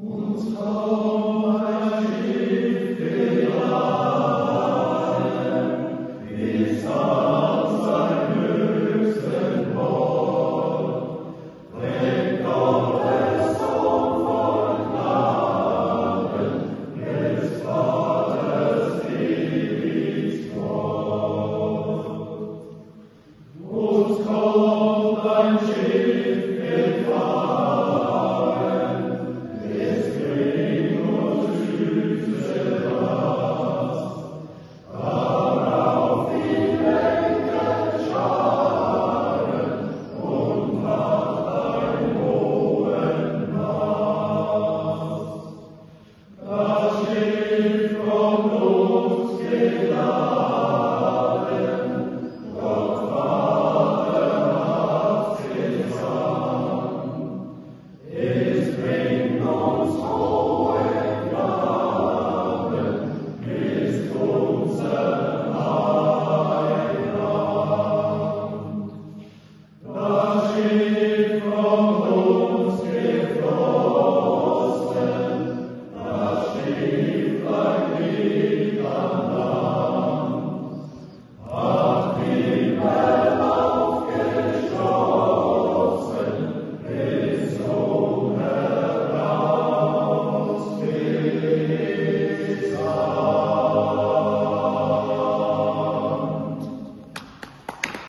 Und kaum ein Schiff geladen ist auf sein höchstem Bord, wenn Gottes Sohn His reign goes home.